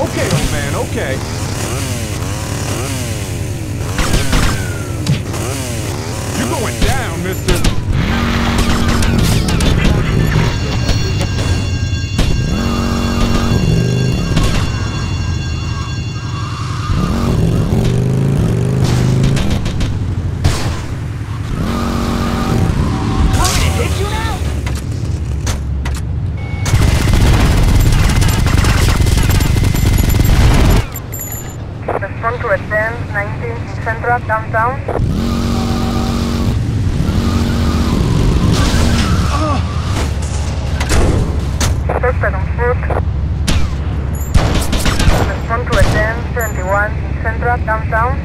Okay, old man, okay. Downtown. Suspect on foot. Respond to a 10, 71 in Central downtown.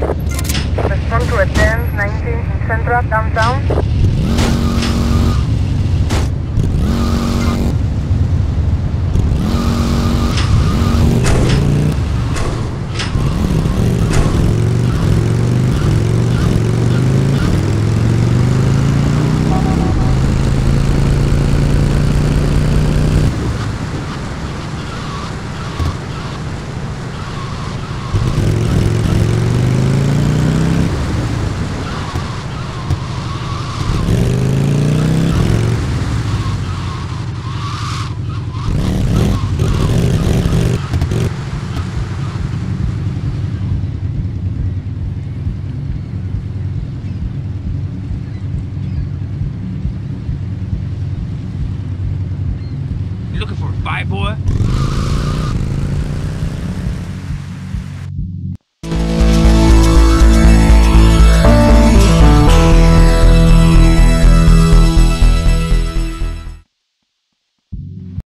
Respond to a 10, 19 in Central downtown. Fight, boy?